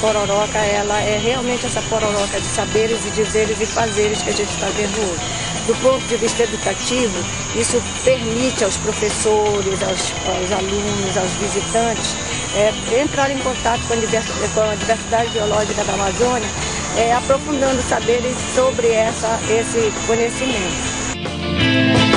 pororoca, ela é realmente essa pororoca de saberes e dizeres e fazeres que a gente está vendo hoje. Do ponto de vista educativo, isso permite aos professores, aos, aos alunos, aos visitantes, é, entrar em contato com a, com a diversidade biológica da Amazônia, é, aprofundando saberes sobre essa, esse conhecimento.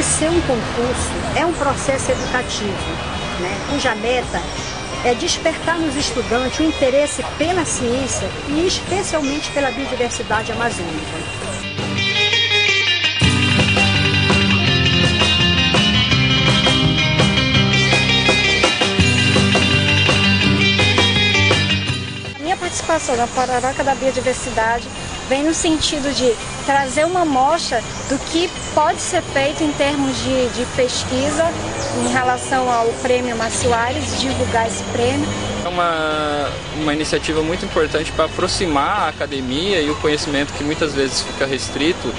De ser um concurso, é um processo educativo, né, cuja meta é despertar nos estudantes o interesse pela ciência e especialmente pela biodiversidade amazônica. participação na Pararaca da Biodiversidade vem no sentido de trazer uma mostra do que pode ser feito em termos de, de pesquisa em relação ao prêmio Macilares, divulgar esse prêmio. É uma, uma iniciativa muito importante para aproximar a academia e o conhecimento que muitas vezes fica restrito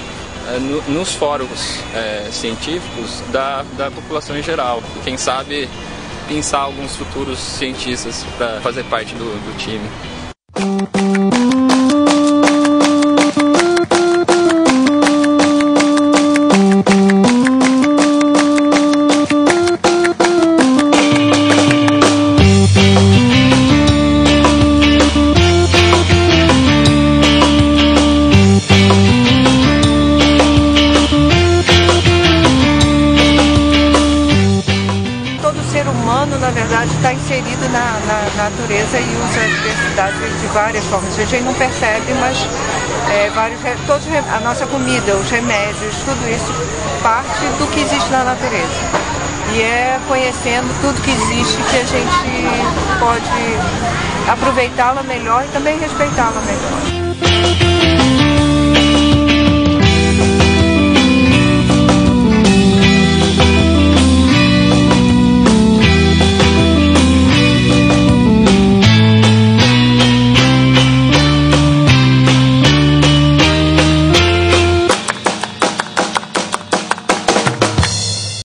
no, nos fóruns é, científicos da, da população em geral. Quem sabe pensar alguns futuros cientistas para fazer parte do, do time. Está inserido na, na, natureza e usa a diversidade de várias formas. A gente não percebe, mas é, vários, todos, a nossa comida, os remédios, tudo isso parte do que existe na natureza. E é conhecendo tudo que existe que a gente pode aproveitá-la melhor e também respeitá-la melhor.